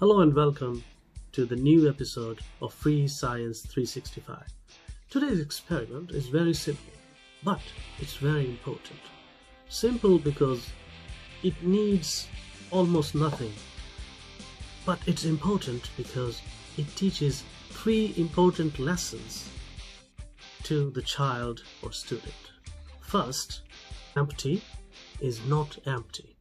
Hello and welcome to the new episode of Free Science 365. Today's experiment is very simple, but it's very important. Simple because it needs almost nothing, but it's important because it teaches three important lessons to the child or student. First, empty is not empty.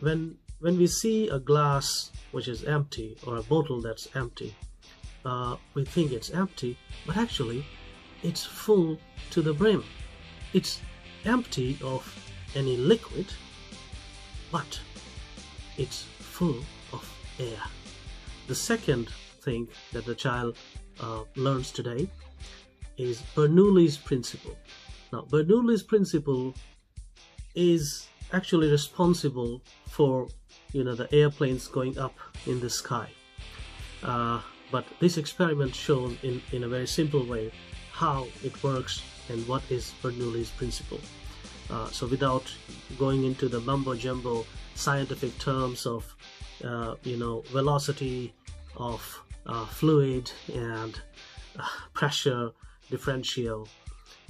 When when we see a glass which is empty or a bottle that's empty, uh, we think it's empty, but actually it's full to the brim. It's empty of any liquid, but it's full of air. The second thing that the child uh, learns today is Bernoulli's principle. Now, Bernoulli's principle is actually responsible for you know the airplanes going up in the sky. Uh, but this experiment shows in, in a very simple way how it works and what is Bernoulli's principle. Uh, so without going into the mumbo jumbo scientific terms of uh, you know velocity of uh, fluid and uh, pressure differential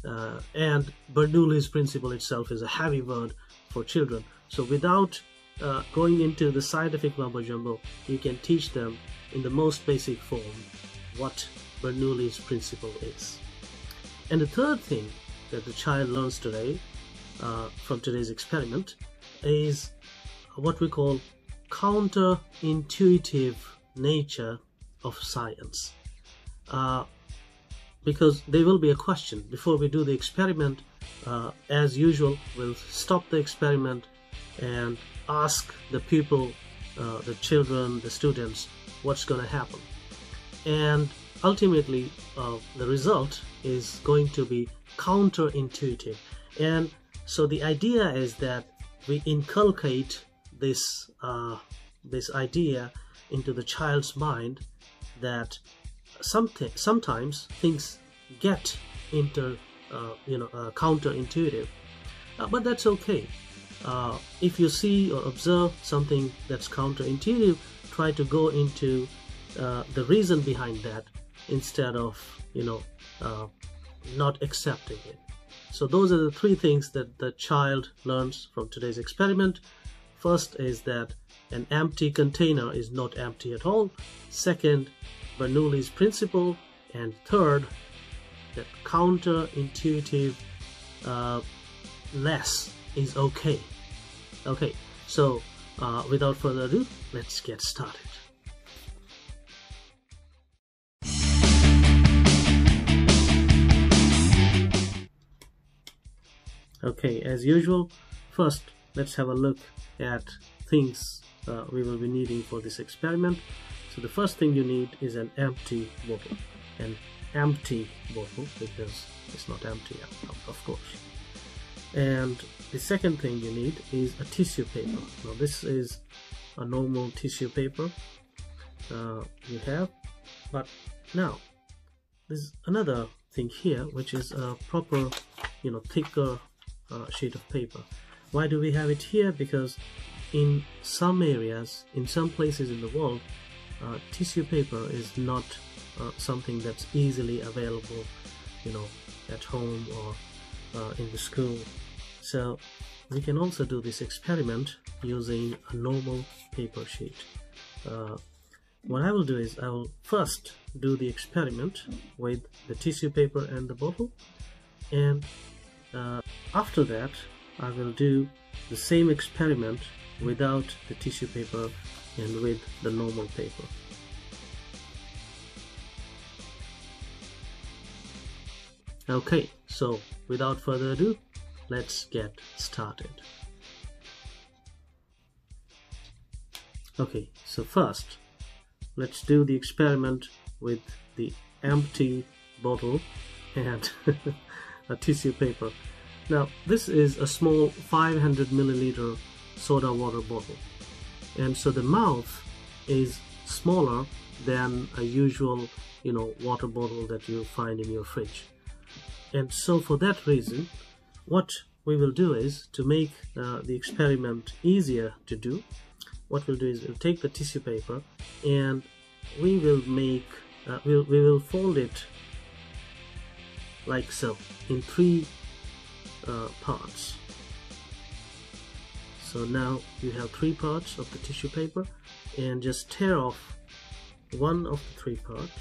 uh, and Bernoulli's principle itself is a heavy word for children so without uh, going into the scientific mumbo jumbo you can teach them in the most basic form what Bernoulli's principle is and the third thing that the child learns today uh, from today's experiment is what we call counterintuitive nature of science. Uh, because there will be a question before we do the experiment. Uh, as usual, we'll stop the experiment and ask the people, uh, the children, the students, what's going to happen. And ultimately, uh, the result is going to be counterintuitive. And so the idea is that we inculcate this uh, this idea into the child's mind that something sometimes things get into uh, you know uh, counterintuitive, uh, but that's okay. Uh, if you see or observe something that's counterintuitive, try to go into uh, the reason behind that instead of you know uh, not accepting it. So those are the three things that the child learns from today's experiment. First is that an empty container is not empty at all. Second, Bernoulli's principle. And third, that counterintuitive uh, less is okay. Okay, so uh, without further ado, let's get started. Okay, as usual, first let's have a look at things uh, we will be needing for this experiment. So the first thing you need is an empty bottle. An empty bottle because it's not empty of course. And the second thing you need is a tissue paper. Now this is a normal tissue paper uh, you have. But now there's another thing here which is a proper you know thicker uh, sheet of paper. Why do we have it here? Because in some areas, in some places in the world, uh, tissue paper is not uh, something that's easily available, you know, at home or uh, in the school. So we can also do this experiment using a normal paper sheet. Uh, what I will do is I will first do the experiment with the tissue paper and the bottle and uh, after that, I will do the same experiment without the tissue paper and with the normal paper. Okay, so without further ado, let's get started. Okay, so first, let's do the experiment with the empty bottle and a tissue paper. Now this is a small 500 milliliter soda water bottle and so the mouth is smaller than a usual you know water bottle that you find in your fridge and so for that reason what we will do is to make uh, the experiment easier to do what we'll do is we'll take the tissue paper and we will make uh, we'll, we will fold it like so in three uh, parts. So now you have three parts of the tissue paper and just tear off one of the three parts.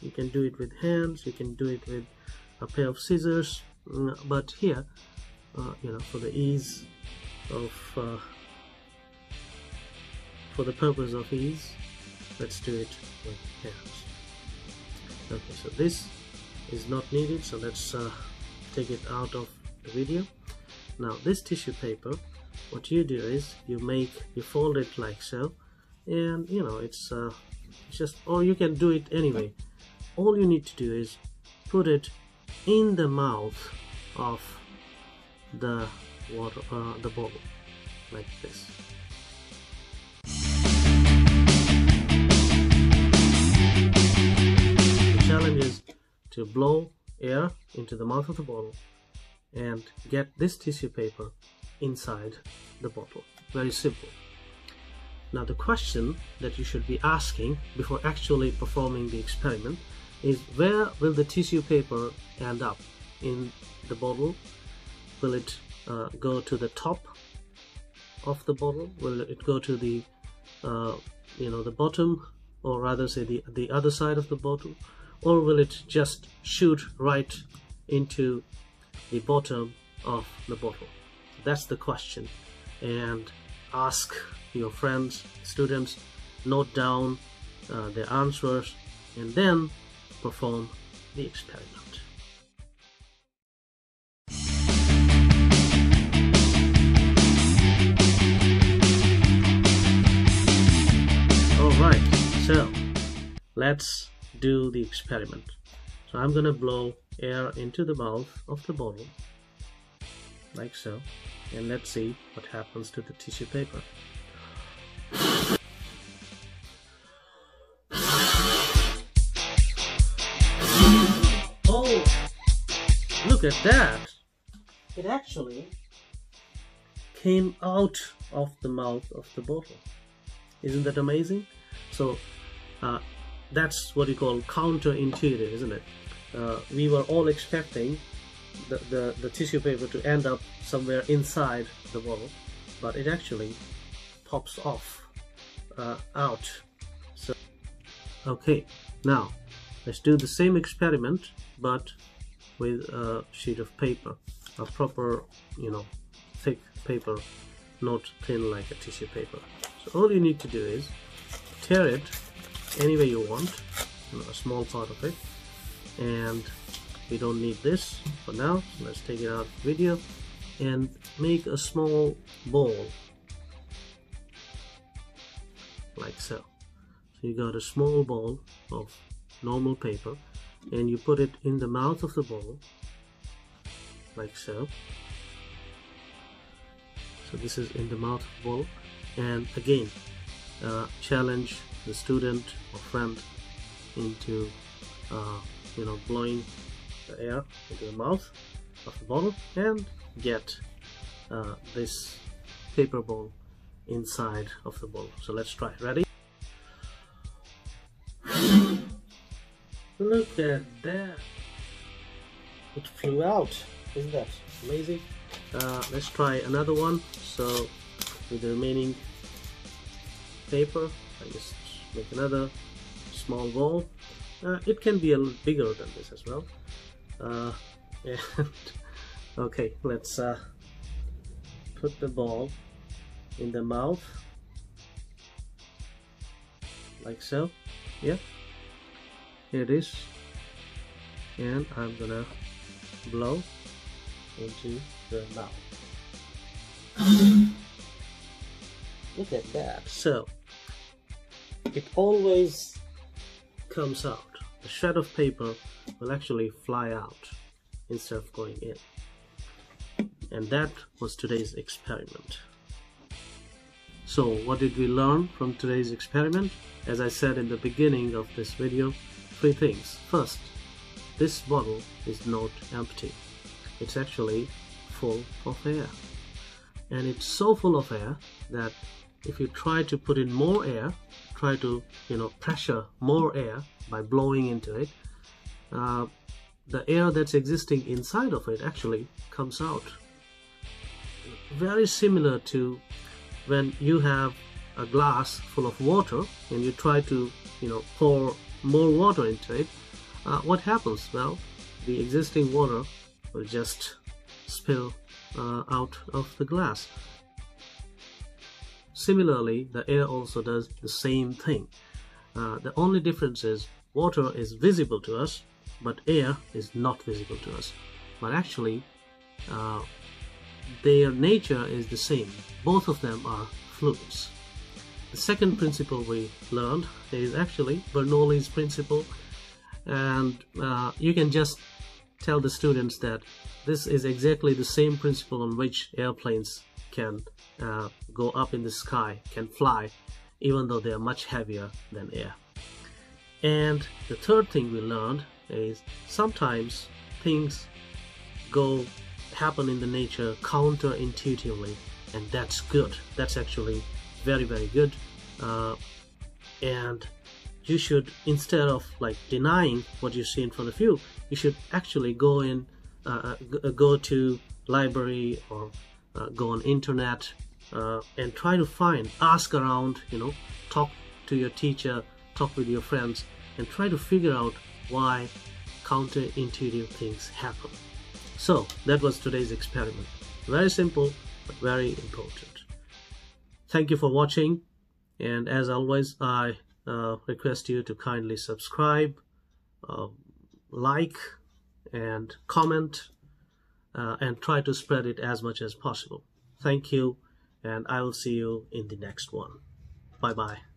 You can do it with hands you can do it with a pair of scissors mm, but here uh, you know for the ease of uh, for the purpose of ease let's do it with hands. Okay so this is not needed so let's uh, take it out of the video. Now this tissue paper what you do is you make you fold it like so and you know it's uh, it's just or you can do it anyway. All you need to do is put it in the mouth of the water uh, the bottle like this. The challenge is to blow air into the mouth of the bottle and get this tissue paper inside the bottle. Very simple. Now the question that you should be asking before actually performing the experiment is where will the tissue paper end up? In the bottle? Will it uh, go to the top of the bottle? Will it go to the uh, you know the bottom or rather say the the other side of the bottle? Or will it just shoot right into the bottom of the bottle? That's the question. And ask your friends students note down uh, their answers and then perform the experiment Alright, so let's do the experiment. So I'm gonna blow air into the mouth of the bottle, like so, and let's see what happens to the tissue paper. Look at that! It actually came out of the mouth of the bottle. Isn't that amazing? So uh, that's what you call counterintuitive, isn't it? Uh, we were all expecting the, the, the tissue paper to end up somewhere inside the bottle, but it actually pops off uh, out. So, okay, now let's do the same experiment, but with a sheet of paper, a proper, you know, thick paper, not thin like a tissue paper. So all you need to do is tear it any way you want you know, a small part of it. And we don't need this for now. So let's take it out of the video and make a small ball like so. So you got a small ball of normal paper and you put it in the mouth of the ball like so. So this is in the mouth of the ball. And again uh, challenge the student or friend into uh, you know blowing the air into the mouth of the bottle and get uh, this paper ball inside of the bottle so let's try. Ready look at that it flew out. Isn't that amazing? Uh, let's try another one. So with the remaining paper I just make another small ball. Uh, it can be a little bigger than this as well. Uh, and okay let's uh, put the ball in the mouth. Like so. Yeah it is. And I'm gonna blow into the mouth. Look at that. So it always comes out. The shred of paper will actually fly out instead of going in. And that was today's experiment. So what did we learn from today's experiment? As I said in the beginning of this video three things. First this bottle is not empty. It's actually full of air. And it's so full of air that if you try to put in more air try to you know pressure more air by blowing into it uh, the air that's existing inside of it actually comes out. Very similar to when you have a glass full of water and you try to you know pour more water into it uh, what happens? Well the existing water will just spill uh, out of the glass. Similarly the air also does the same thing. Uh, the only difference is water is visible to us but air is not visible to us. But actually uh, their nature is the same. Both of them are fluids the second principle we learned is actually Bernoulli's principle and uh, you can just tell the students that this is exactly the same principle on which airplanes can uh, go up in the sky, can fly, even though they are much heavier than air. And the third thing we learned is sometimes things go happen in the nature counterintuitively and that's good that's actually very very good. Uh, and you should instead of like denying what you see in front of you you should actually go in uh, uh go to library or uh, go on internet uh, and try to find ask around you know talk to your teacher talk with your friends and try to figure out why counterintuitive things happen. So that was today's experiment. Very simple but very important thank you for watching and as always I uh, request you to kindly subscribe uh, like and comment uh, and try to spread it as much as possible. Thank you and I will see you in the next one. Bye bye